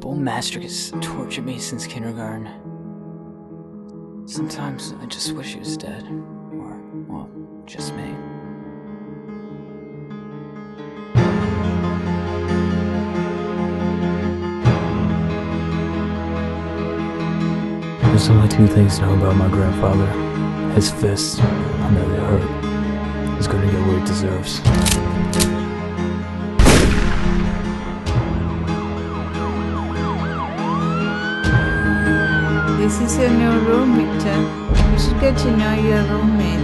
Bullmaster has tortured me since kindergarten. Sometimes I just wish he was dead. There's only two things to know about my grandfather. His fists, I know they hurt. He's gonna get what he deserves. This is your new room, Victor. You should get to know your roommate.